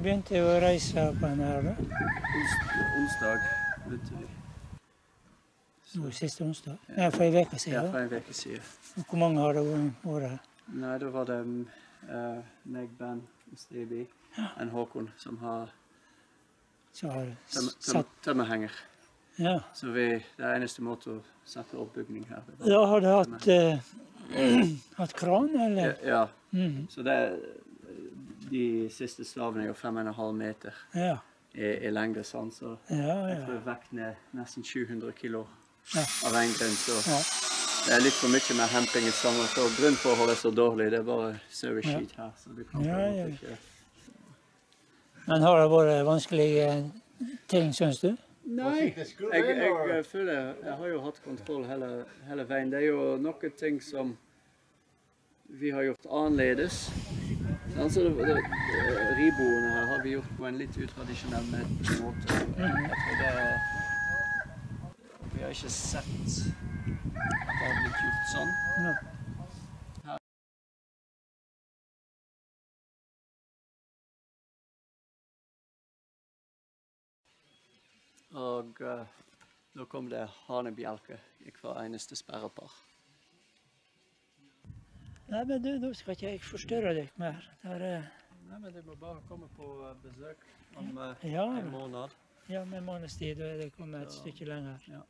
begynte jeg å reise på den her, da? Ons, onsdag vi. Nå siste onsdag? Nei, for ei uke Ja, for en uke siden. Og Hvor mange har det vært her? Nei, da var det uh, meg, Ben, Stibi, en Håkon som har Som har satt tømmerhenger. Ja. Så vi, det er eneste måte å sette opp bygning her. Ja, har du hatt, uh, hatt kran, Ja, eller? ja, -hmm. så det de siste slavene er jo fem og en halv meter Ja. i, i lengde, sånn, så Ja, jeg ja. får vekt ned nesten 700 kilo Ja. av en grunn, så Ja. det er litt for mye med hemping i sommer, så grunnforholdet er så dårlig, det er bare saueskit her, så du kan Ja, ikke... Men har det vært vanskelige ting, syns du? Nei, jeg, jeg, føler jeg har jo hatt kontroll hele, hele veien. Det er jo noen ting som vi har gjort annerledes. Altså, riboene her har vi gjort på en litt utradisjonell måte. Jeg tror det Vi har ikke sett at det har blitt gjort sånn. Og uh, nå kom det hanebjelke i hver eneste sperrepar. Nei, men du, nå skal ikke jeg forstyrre deg mer. Der, er- Nei, men Du må bare komme på eh, besøk om eh, ja, en måned. ja, med månedstid da er det kommet et stykke lenger. Ja.